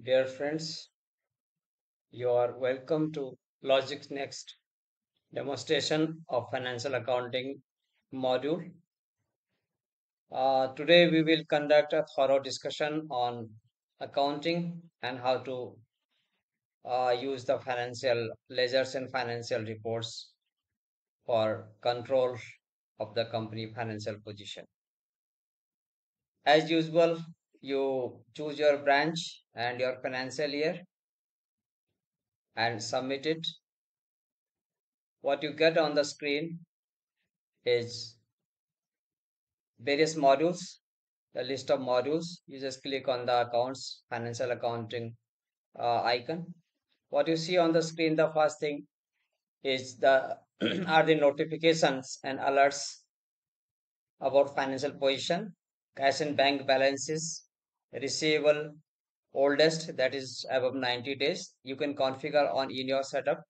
Dear friends, you are welcome to LOZICS' next demonstration of financial accounting module. Uh, today we will conduct a thorough discussion on accounting and how to uh, use the financial ledgers and financial reports for control of the company financial position. As usual, you choose your branch and your financial year and submit it. What you get on the screen is various modules, the list of modules. You just click on the accounts, financial accounting uh, icon. What you see on the screen, the first thing is the are the notifications and alerts about financial position, cash and bank balances, receivable oldest that is above 90 days. You can configure on in your setup,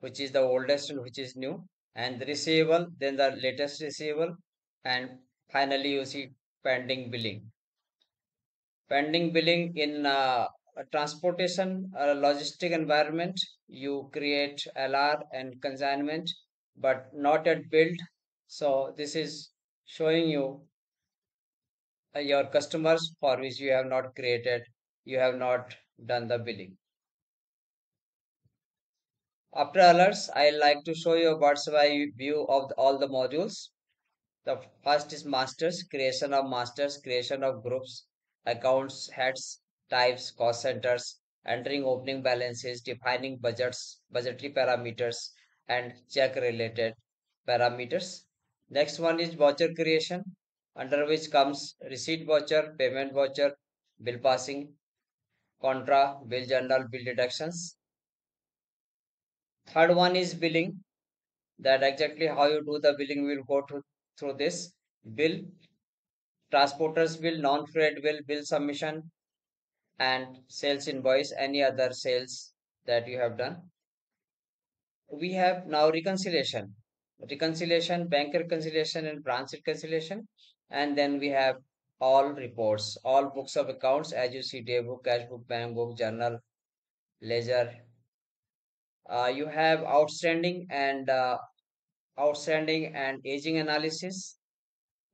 which is the oldest and which is new, and the receivable, then the latest receivable, and finally you see pending billing pending billing in uh, a transportation uh, logistic environment you create lr and consignment but not yet build so this is showing you Uh, your customers for which you have not created you have not done the billing. After alerts i like to show you a bird's eye view of the, all the modules. The first is masters, creation of masters, creation of groups, accounts, heads, types, cost centers, entering opening balances, defining budgets, budgetary parameters, and check related parameters. Next one is voucher creation, under which comes receipt voucher, payment voucher, bill passing, contra, bill journal, bill deductions. Third one is billing, that exactly how you do the billing will go to through this. Bill transporters bill non-freight bill bill submission and sales invoice any other sales that you have done. We have now reconciliation. Reconciliation bank reconciliation and branch reconciliation and then we have all reports all books of accounts as you see day book cash book bank book journal ledger. Uh, you have outstanding and uh, outstanding and aging analysis.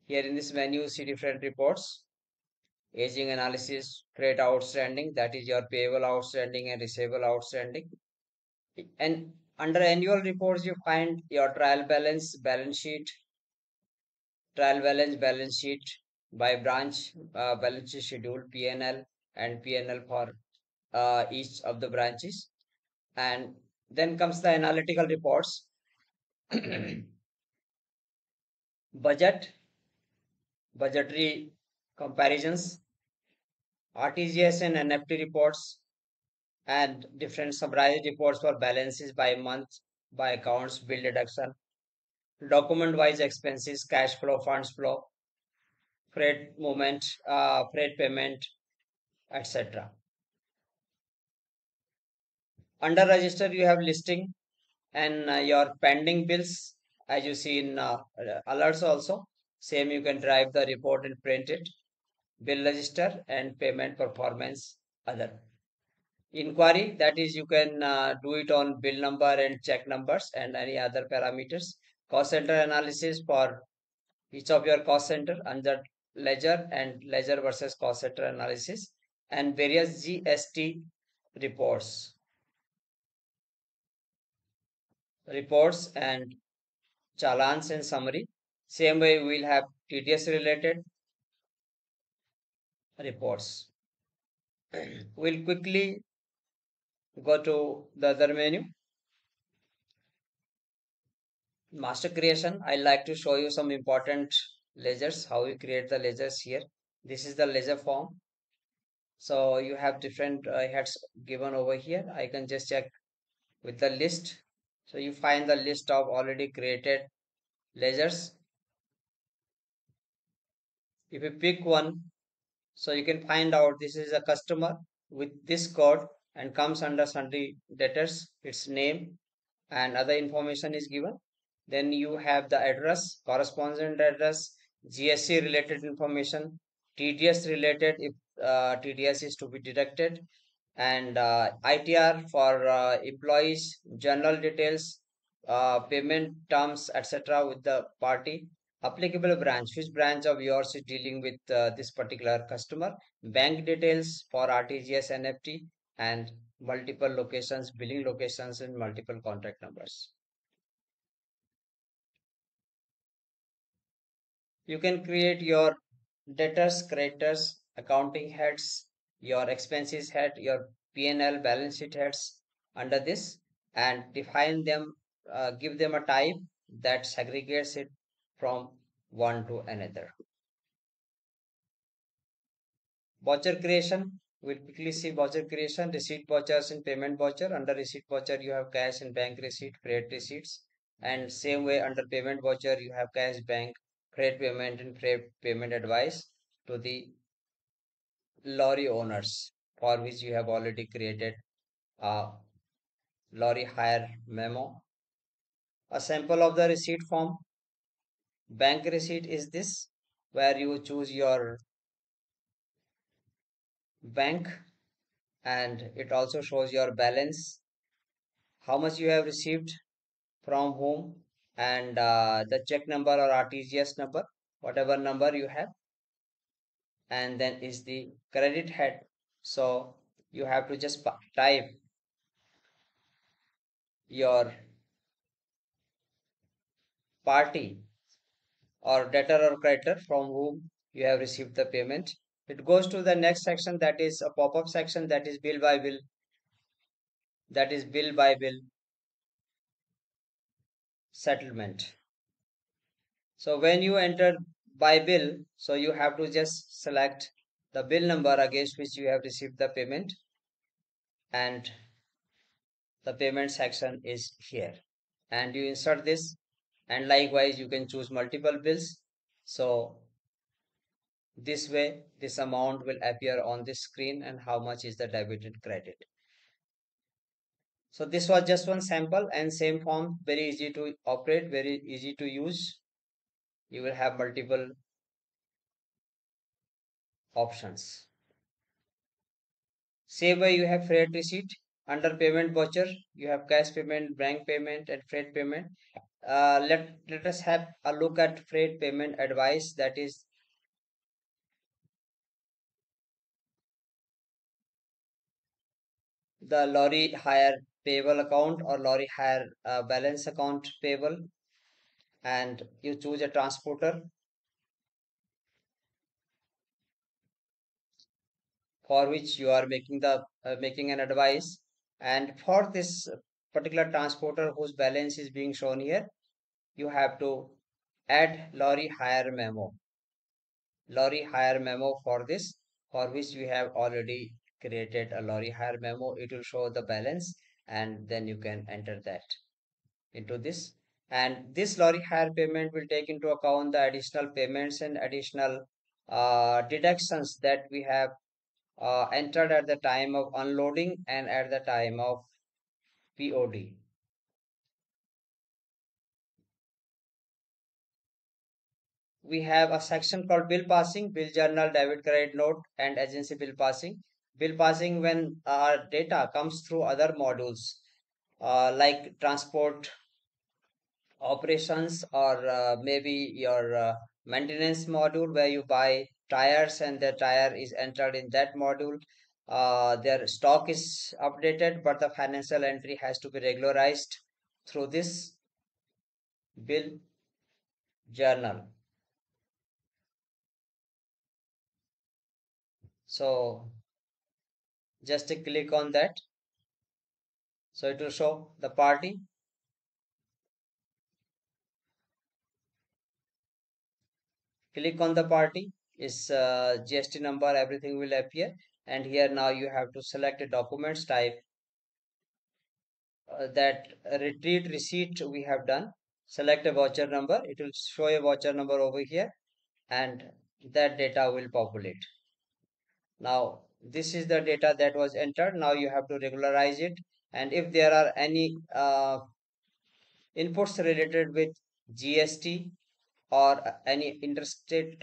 Here in this menu see different reports. Aging analysis trade outstanding that is your payable outstanding and receivable outstanding. And under annual reports you find your trial balance balance sheet trial balance balance sheet by branch uh, balance sheet schedule pnl and pnl for uh, each of the branches. And then comes the analytical reports. Budget budgetary comparisons rtgs and neft reports and different summarized reports for balances by month by accounts bill deduction document wise expenses cash flow funds flow freight movement uh, freight payment etc under register you have listing and uh, your pending bills. As you see in uh, alerts also same you can drive the report and print it. Bill register and payment performance other. Inquiry that is you can uh, do it on bill number and check numbers and any other parameters cost center analysis for each of your cost center under ledger and ledger versus cost center analysis and various gst reports. Reports and challans and summary. Same way we will have tds related reports. We'll quickly go to the other menu master creation i like to show you some important ledgers how we create the ledgers here. This is the ledger form. So you have different uh, heads given over here. I can just check with the list. So you find the list of already created ledgers. If you pick one so you can find out this is a customer with this code and comes under sundry debtors its name and other information is given then you have the address correspondent address gst related information tds related if uh, TDS is to be deducted and uh, ITR for uh, employees, general details, uh, payment terms, etc. with the party. Applicable branch, which branch of yours is dealing with uh, this particular customer. Bank details for RTGS NEFT and multiple locations, billing locations and multiple contact numbers. You can create your debtors, creditors, accounting heads, your expenses head, your P&L balance sheet heads under this and define them, uh, give them a type that segregates it from one to another. Voucher creation, we'll quickly see voucher creation, receipt vouchers and payment voucher. Under receipt voucher, you have cash and bank receipt, credit receipts. And same way under payment voucher, you have cash, bank, credit payment and credit payment advice to the lorry owners for which you have already created a lorry hire memo. A sample of the receipt form. Bank receipt is this where you choose your bank and it also shows your balance how much you have received from whom and uh, the check number or RTGS number whatever number you have. And then is the credit head. So you have to just type your party or debtor or creditor from whom you have received the payment. It goes to the next section that is a pop-up section that is bill by bill. That is bill by bill settlement. So when you enter by bill so you have to just select the bill number against which you have received the payment. And the payment section is here. And you insert this. And likewise you can choose multiple bills. So this way this amount will appear on this screen and how much is the debit and credit so this was just one sample and same form very easy to operate very easy to use you will have multiple options. Same way you have freight receipt under payment voucher you have cash payment bank payment and freight payment uh, let let us have a look at freight payment advice that is the lorry hire payable account or lorry hire uh, balance account payable. And you choose a transporter. For which you are making the uh, making an advice. And for this particular transporter whose balance is being shown here you have to add lorry hire memo. Lorry hire memo for this for which we have already created a lorry hire memo. It will show the balance and then you can enter that into this and this lorry hire payment will take into account the additional payments and additional uh, deductions that we have uh, entered at the time of unloading and at the time of POD. We have a section called bill passing, bill journal, debit credit note, and agency bill passing. Bill passing when our data comes through other modules uh, like transport operations or uh, maybe your uh, maintenance module where you buy tires and the tire is entered in that module. Uh, their stock is updated but the financial entry has to be regularized through this bill journal. So just click on that. So it will show the party. Click on the party. Is uh, GST number everything will appear. And here now you have to select a documents type uh, that retreat receipt we have done. Select a voucher number. It will show a voucher number over here. And that data will populate. Now this is the data that was entered now you have to regularize it and if there are any uh, inputs related with GST or any interstate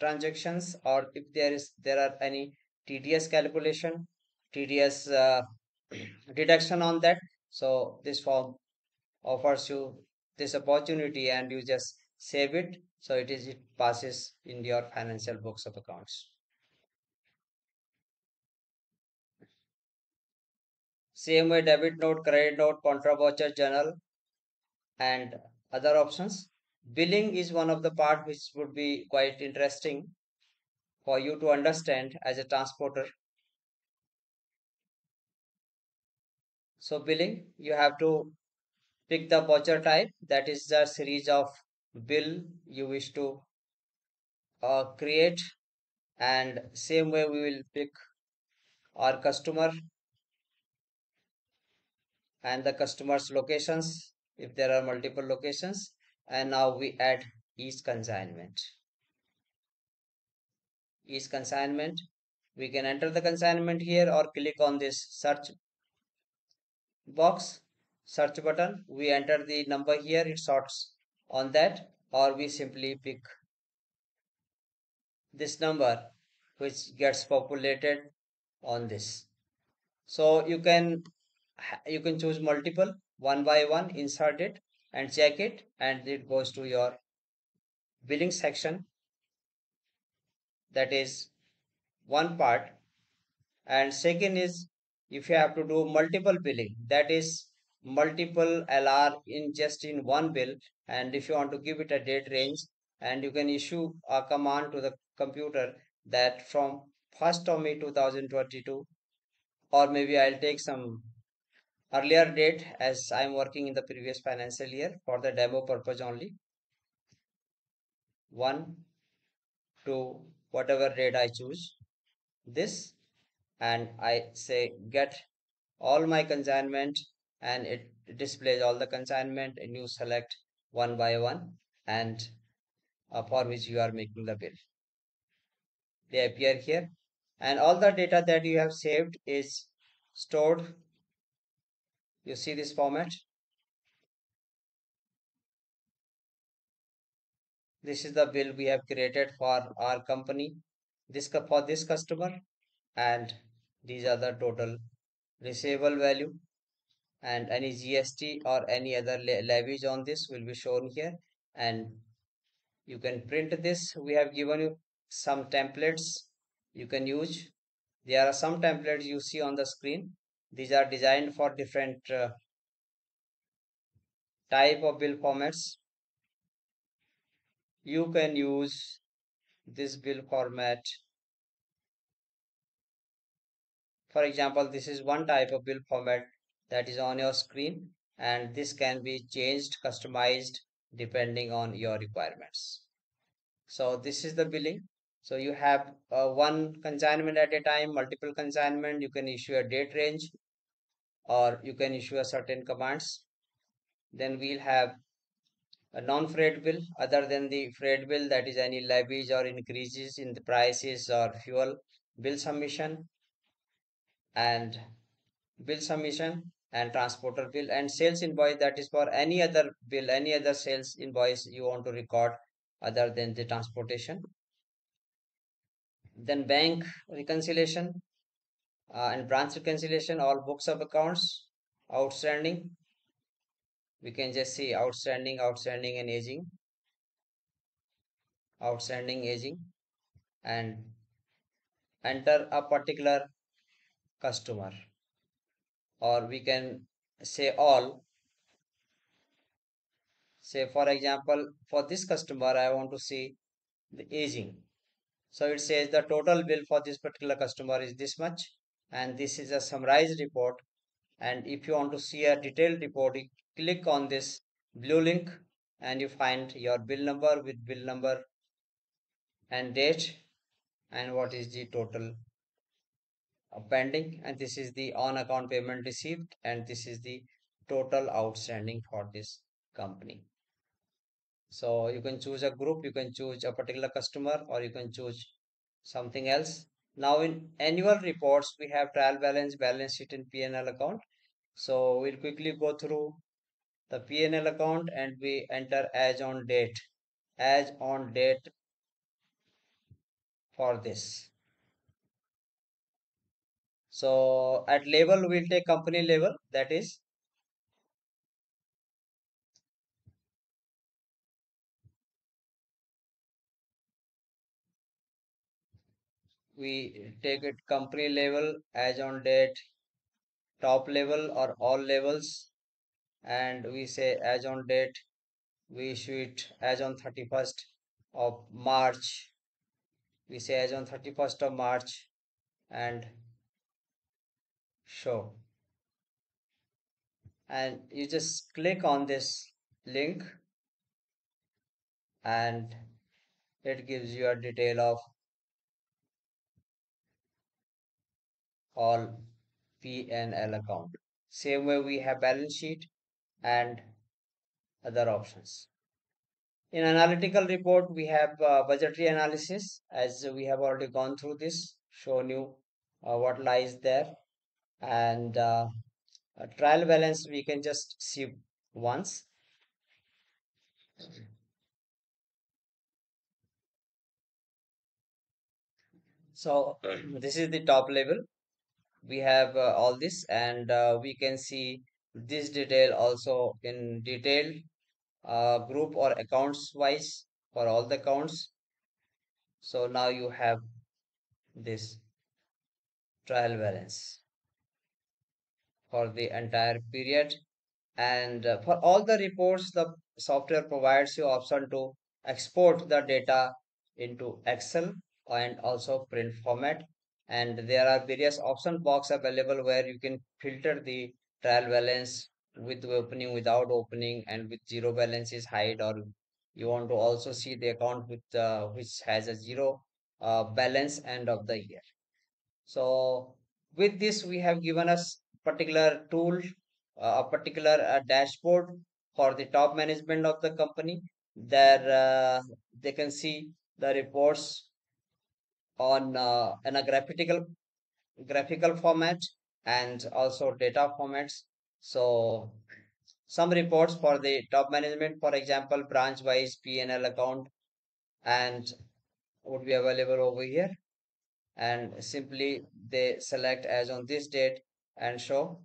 transactions or if there is there are any TDS calculation, TDS uh, deduction on that. So this form offers you this opportunity and you just save it. So it is it passes in your financial books of accounts. Same way debit note, credit note, contra voucher journal and other options. Billing is one of the part which would be quite interesting for you to understand as a transporter. So billing, you have to pick the voucher type that is the series of bill you wish to uh, create and same way we will pick our customer and the customer's locations if there are multiple locations and now we add each consignment. Each consignment we can enter the consignment here or click on this search box search button. We enter the number here it sorts on that or we simply pick this number which gets populated on this. So you can you can choose multiple one by one insert it and check it and it goes to your billing section. That is one part. And second is if you have to do multiple billing that is multiple lr in just in one bill. And if you want to give it a date range and you can issue a command to the computer that from 1st of may 2022 or maybe i'll take some earlier date as i'm working in the previous financial year for the demo purpose only. One to whatever date i choose this and i say get all my consignment and it displays all the consignment and you select one by one and uh, for which you are making the bill. They appear here. And all the data that you have saved is stored you see this format? This is the bill we have created for our company. This for this customer and these are the total receivable value. And any GST or any other levies on this will be shown here. And you can print this. We have given you some templates you can use. There are some templates you see on the screen these are designed for different uh, type of bill formats. You can use this bill format. For example this is one type of bill format that is on your screen and this can be changed customized depending on your requirements. So this is the billing. So you have uh, one consignment at a time multiple consignment. You can issue a date range or you can issue a certain commands then we'll have a non-freight bill. Other than the freight bill that is any levies or increases in the prices or fuel bill submission and bill submission and transporter bill and sales invoice that is for any other bill any other sales invoice you want to record other than the transportation. Then bank reconciliation uh, and branch reconciliation all books of accounts outstanding. We can just see outstanding outstanding and aging. Outstanding aging. And enter a particular customer. Or we can say all. Say for example for this customer i want to see the aging. So it says the total bill for this particular customer is this much and this is a summarized report. And if you want to see a detailed report you click on this blue link and you find your bill number with bill number and date and what is the total pending. And this is the on account payment received and this is the total outstanding for this company. So you can choose a group you can choose a particular customer or you can choose something else now in annual reports we have trial balance balance sheet and P&L account. So we'll quickly go through the P&L account and we enter as on date as on date for this. So at level, we'll take company level, that is we take it company level as on date top level or all levels and we say as on date we issue it as on 31st of March. We say as on 31st of March and show. And you just click on this link and it gives you a detail of all P&L account. Same way we have balance sheet and other options. In analytical report, we have uh, budgetary analysis as we have already gone through this, shown you uh, what lies there. And uh, trial balance, we can just see once. So this is the top level we have uh, all this and uh, we can see this detail also in detail uh, group or accounts wise for all the accounts. So now you have this trial balance for the entire period. And uh, for all the reports the software provides you option to export the data into excel and also print format and there are various option box available where you can filter the trial balance with opening without opening and with zero balance is hide or you want to also see the account with uh, which has a zero uh, balance end of the year. So with this we have given us particular tool uh, a particular uh, dashboard for the top management of the company. There uh, they can see the reports on uh, in a graphical graphical format and also data formats. So some reports for the top management, for example, branch wise P&L account and would be available over here and simply they select as on this date and show.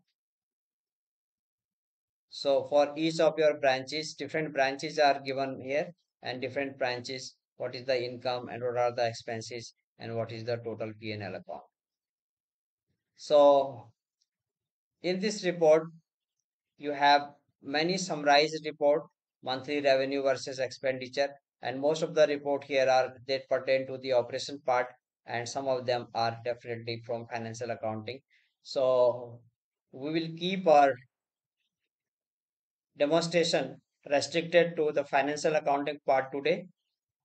So for each of your branches, different branches are given here and different branches, what is the income and what are the expenses and what is the total P&L account. So in this report, you have many summarized report, monthly revenue versus expenditure, and most of the report here are that pertain to the operation part, and some of them are definitely from financial accounting. So we will keep our demonstration restricted to the financial accounting part today.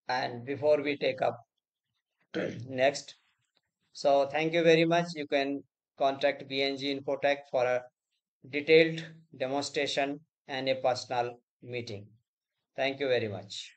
And before we take up next, so thank you very much. You can contact BNG Infotech for a detailed demonstration and a personal meeting. Thank you very much.